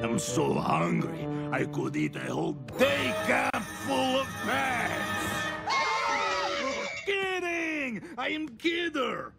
I'm so hungry, I could eat a whole day camp full of pets. kidding! I am Kidder.